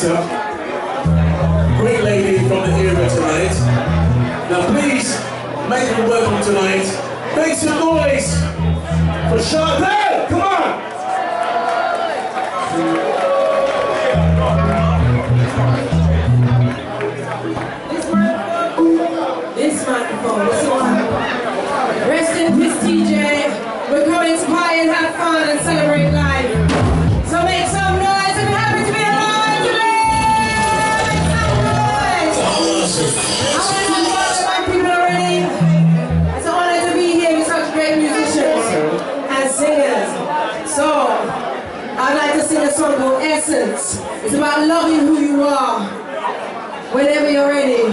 Great lady from the era tonight. Now please make her welcome tonight. Make some noise for Chardel. Singers. So, I'd like to sing a song called Essence. It's about loving who you are. Whenever you're ready.